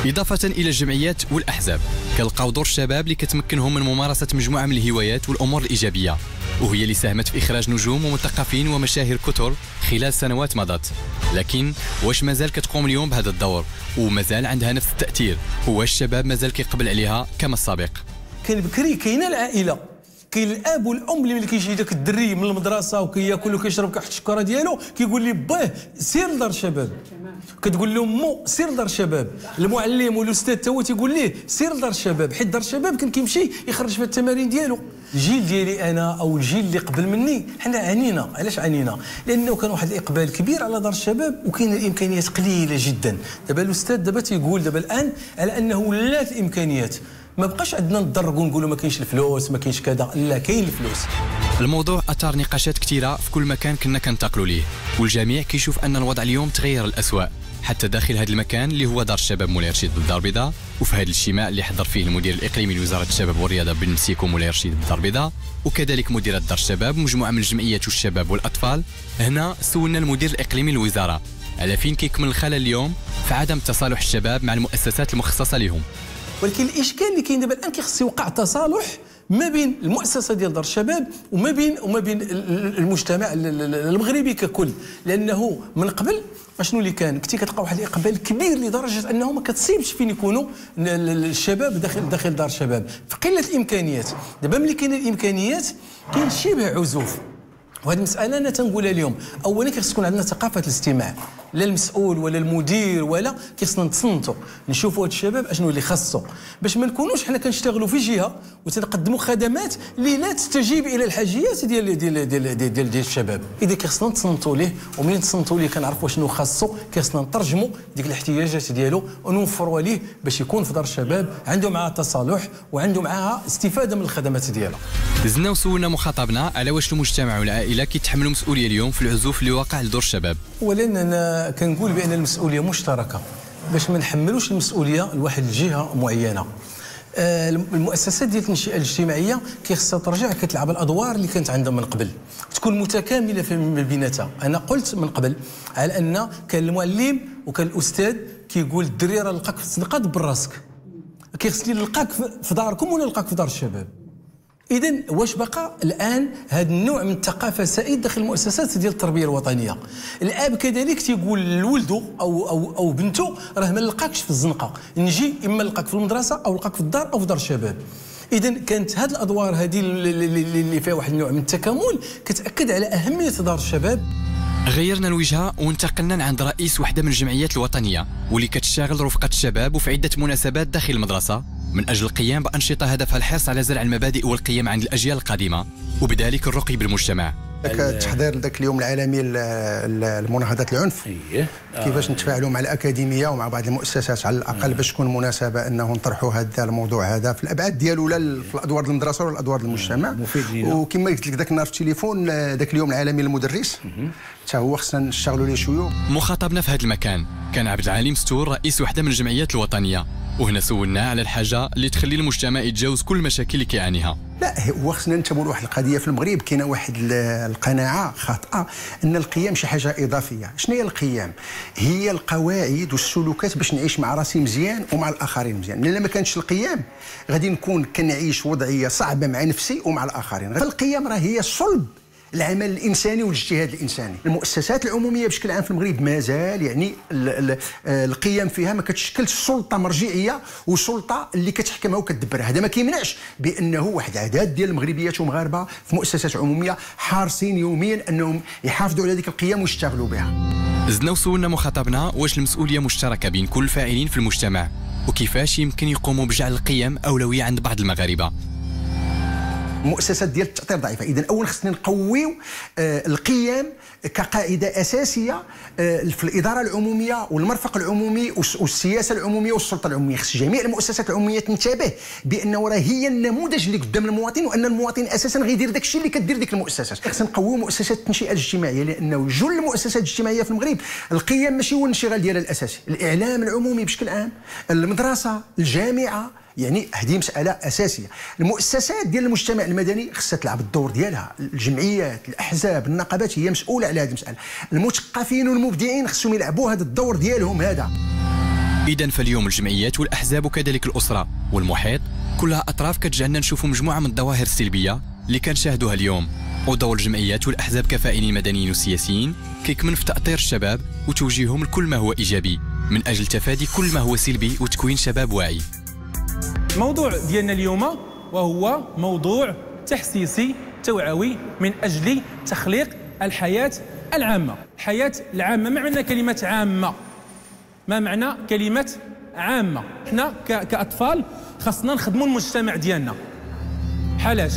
إضافة إلى الجمعيات والأحزاب كنلقاو دور الشباب اللي كتمكنهم من ممارسة مجموعة من الهوايات والأمور الإيجابية. وهي اللي ساهمت في إخراج نجوم ومثقفين ومشاهير كثر خلال سنوات مضت. لكن واش مازال كتقوم اليوم بهذا الدور؟ ومازال عندها نفس التأثير. واش الشباب مازال كيقبل عليها كما السابق. كان بكري كاينة العائلة. كاين الاب والام اللي ملي كيجي داك الدري من المدرسة وكياكل وكيشرب كحت الشكارة ديالو كيقول لي باه سير لدار الشباب كتقول له مو سير لدار الشباب المعلم والأستاذ تا هو تيقول ليه سير لدار الشباب حيت دار الشباب كان كيمشي يخرج في التمارين ديالو. الجيل ديالي أنا أو الجيل اللي قبل مني حنا عانينا علاش عانينا لأنه كان واحد الإقبال كبير على دار الشباب وكاين الإمكانيات قليلة جدا. دابا الأستاذ دابا تيقول دابا الآن على أنه ولات الإمكانيات. ما بقاش عندنا ندرقوا نقولوا ما كاينش الفلوس ما كاينش كذا لا كاين الفلوس. الموضوع أثار نقاشات كثيره في كل مكان كنا كنتقلوا ليه. والجميع كيشوف أن الوضع اليوم تغير الأسوأ. حتى داخل هذا المكان اللي هو دار الشباب مولاي رشيد بالدار البيضاء وفي هذا الاجتماع اللي حضر فيه المدير الإقليمي لوزارة الشباب والرياضة بن مسيكو مولاي رشيد بالدار البيضاء وكذلك مديرة دار الشباب ومجموعه من الجمعيات والشباب والأطفال. هنا سولنا المدير الإقليمي للوزارة. على فين كيكمل الخلل اليوم؟ في عدم تصالح الشباب مع المؤسسات المخصصة لهم ولكن الاشكال اللي كاين دابا الآن كيخص يوقع تصالح ما بين المؤسسة ديال دار الشباب وما بين وما بين المجتمع المغربي ككل. لأنه من قبل أشنو اللي كان؟ كنتي كتلقى واحد الإقبال كبير لدرجة أنه ما كتصيبش فين يكونوا الشباب داخل داخل دار الشباب. في قله الإمكانيات. دابا ملي كاين الإمكانيات كاين شبه عزوف. وهذه المسألة أنا تنقولها اليوم. اولا خص تكون عندنا ثقافة الاستماع. لا المسؤول ولا المدير ولا خصنا نتصنتوا نشوفوا هاد الشباب أشنو اللي خاصو باش ما نكونوش حنا كنشتغلوا في جهة وتنقدموا خدمات اللي لا تستجيب إلى الحاجيات ديال ديال ديال ديال, ديال, الشباب. إذا خصنا نتصنتوا ليه ومنين تصنتوا ليه كنعرفوا شنو خاصو خصنا نترجموا ديك الاحتياجات ديالو ونوفروا ليه باش يكون في دار الشباب عنده معاه تصالح وعنده معاها استفادة من الخدمات ديالها. دزنا وسولنا مخاطبنا على واش المجتمع والعائله كيتحملوا مسؤولية اليوم في العزوف اللي واقع لدور الشباب. اولا أنا كنقول بأن المسؤولية مشتركة. باش ما نحملوش المسؤولية لواحد الجهه معينة. آه، المؤسسات ديال التنشئة الاجتماعية كيخصها ترجع كتلعب الأدوار اللي كانت عندها من قبل. تكون متكاملة في بيناتها. أنا قلت من قبل على أن كان المعلم وكان الأستاذ كيقول الدري راه لقاك في الصدقه دبر راسك كيخصني نلقاك في داركم ولا نلقاك في دار الشباب؟ اذا واش بقى؟ الآن هذا النوع من الثقافة سائد داخل المؤسسات ديال التربية الوطنية. الآب كذلك تيقول لولده أو أو أو بنته راه ما نلقاكش في الزنقة. نجي إما نلقاك في المدرسة أو نلقاك في الدار أو في دار الشباب. اذا كانت هذه الأدوار هذه اللي فيها واحد النوع من التكامل كتأكد على أهمية دار الشباب. غيرنا الوجهة وانتقلنا عند رئيس وحدة من الجمعيات الوطنية واللي كتشتغل رفقة الشباب وفي عدة مناسبات داخل المدرسة. من أجل القيام بأنشطة هدفها الحرص على زرع المبادئ والقيم عند الأجيال القادمة وبذلك الرقي بالمجتمع. التحضير لذاك اليوم العالمي لمناهضه العنف. إيه. كيفاش نتفاعلوا مع الأكاديمية ومع بعض المؤسسات على الأقل باش تكون مناسبة أنه نطرحوا هذا الموضوع هذا في الأبعاد ديالو لا في الأدوار المدرسة ولا الأدوار المجتمع. وكما قلت لك ذاك النهار في التليفون ذاك اليوم العالمي للمدرس. حتى هو خصنا نشتغلوا ليه شوية. مخاطبنا في هذا المكان كان عبد العالي مستور رئيس وحدة من الجمعيات الوطنية. وهنا سولنا على الحاجة اللي تخلي المجتمع يتجاوز كل المشاكل اللي كيعانيها. لا هو خصنا ننتبهوا لواحد القضية في المغرب كاينة واحد القناعة خاطئة أن القيم شي حاجة إضافية. شنو هي القيم هي القواعد والسلوكات باش نعيش مع راسي مزيان ومع الآخرين مزيان. لأن ما كانش القيم غادي نكون كنعيش وضعية صعبة مع نفسي ومع الآخرين. القيم راه هي صلب. العمل الإنساني والاجتهاد الإنساني. المؤسسات العمومية بشكل عام في المغرب مازال يعني ال القيم فيها ما كتشكلش سلطة مرجعية وسلطة اللي كتحكمها وكتدبرها هذا ما كيمنعش بأنه واحد العدد ديال المغربيات ومغاربة في مؤسسات عمومية حارسين يوميا أنهم يحافظوا على هذيك القيم ويشتغلوا بها. زدنا وسولنا مخاطبنا واش المسؤولية مشتركة بين كل الفاعلين في المجتمع وكيفاش يمكن يقوموا بجعل القيم أولوية عند بعض المغاربة. المؤسسات ديال التاطير ضعيفة. اذا اولا خصنا نقويو آه، القيم كقاعدة أساسية آه، في الإدارة العمومية والمرفق العمومي والسياسة العمومية والسلطة العمومية. خص جميع المؤسسات العمومية تنتبه بانه راه هي النموذج اللي قدام المواطن وأن المواطن أساسا غيدير داك الشيء اللي كدير ديك المؤسسات. خصنا نقويو مؤسسات التنشئة الاجتماعية لأنه جل المؤسسات الاجتماعية في المغرب القيم ماشي هو الانشغال ديالها الأساسي. الإعلام العمومي بشكل عام المدرسة الجامعة يعني هذه مسألة أساسية. المؤسسات ديال المجتمع المدني خصها تلعب الدور ديالها. الجمعيات الأحزاب النقابات هي مسؤولة على هذه المسألة. المثقفين والمبدعين خصهم يلعبوا هذا الدور ديالهم هذا. إذا فاليوم الجمعيات والأحزاب وكذلك الأسرة والمحيط كلها أطراف كتجعلنا نشوفوا مجموعة من الظواهر السلبية اللي كنشاهدوها اليوم. ودور الجمعيات والأحزاب كفاعلين مدنيين وسياسيين كيكمن في تأطير الشباب وتوجيههم لكل ما هو إيجابي من أجل تفادي كل ما هو سلبي وتكوين شباب واعي. الموضوع ديالنا اليوم وهو موضوع تحسيسي توعوي من أجل تخليق الحياة العامة. الحياة العامة ما معنى كلمة عامة؟ ما معنى كلمة عامة؟ إحنا كأطفال خاصنا نخدموا المجتمع ديالنا. حالاش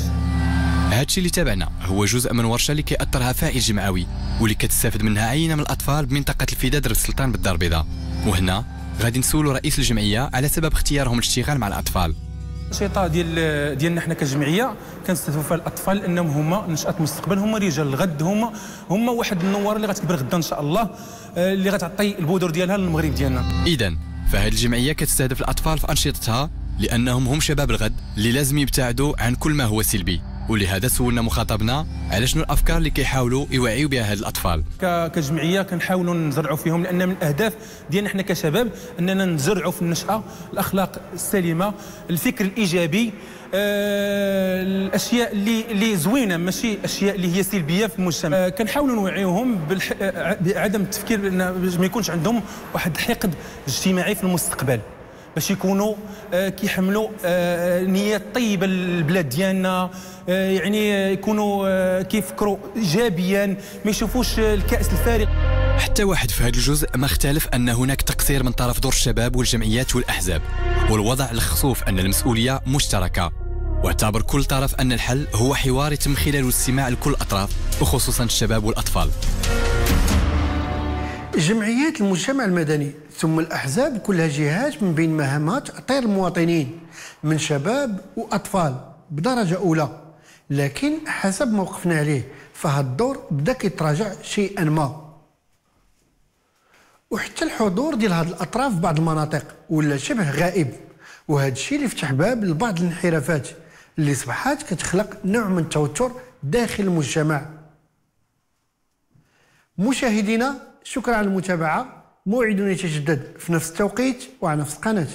هادشي اللي تابعنا هو جزء من ورشة اللي كيأثرها فاعل جمعوي واللي كتستافد منها عينه من الأطفال بمنطقة الفداء در السلطان بالدار البيضاء. وهنا غادي نسولوا رئيس الجمعية على سبب اختيارهم الاشتغال مع الأطفال. الانشطه ديال ديالنا حنا كجمعية كنستهدفوا فيها الأطفال لانهم هما نشأة المستقبل هما رجال الغد هما هما واحد النوار اللي غتكبر غدا إن شاء الله آه، اللي غتعطي البذور ديالها للمغرب ديالنا. اذا فهذه الجمعية كتستهدف الأطفال في أنشطتها لأنهم هم شباب الغد اللي لازم يبتعدوا عن كل ما هو سلبي. ولهذا سولنا مخاطبنا على شنو الأفكار اللي كيحاولوا يوعيوا بها هاد الأطفال. كجمعية كنحاولوا نزرعوا فيهم لأن من الأهداف ديالنا إحنا كشباب أننا نزرعوا في النشأة الأخلاق السليمة الفكر الإيجابي آه الأشياء اللي اللي زوينة ماشي أشياء اللي هي سلبية في المجتمع. آه كنحاولوا نوعيهم بالح... آه، بعدم التفكير ما يكونش عندهم واحد الحقد اجتماعي في المستقبل. باش يكونوا آه، كيحملوا آه، نيات طيبة للبلاد ديالنا آه، يعني يكونوا كيفكروا ايجابيا ما يشوفوش الكأس الفارغ. حتى واحد في هذا الجزء ما اختلف أن هناك تقصير من طرف دور الشباب والجمعيات والأحزاب والوضع لخصوف أن المسؤولية مشتركة. واعتبر كل طرف أن الحل هو حوار يتم خلاله الاستماع لكل الاطراف وخصوصا الشباب والأطفال. جمعيات المجتمع المدني ثم الأحزاب كلها جهات من بين مهامات تأطير المواطنين من شباب وأطفال بدرجة أولى. لكن حسب موقفنا عليه فهاد الدور بدأ كيتراجع شيئا ما. وحتى الحضور ديال هاد الأطراف بعض المناطق ولا شبه غائب. وهذا الشيء اللي فتح باب لبعض الانحرافات اللي صبحات كتخلق نوع من التوتر داخل المجتمع. مشاهدينا شكرا على المتابعة. موعدنا يتجدد في نفس التوقيت وعلى نفس القناة.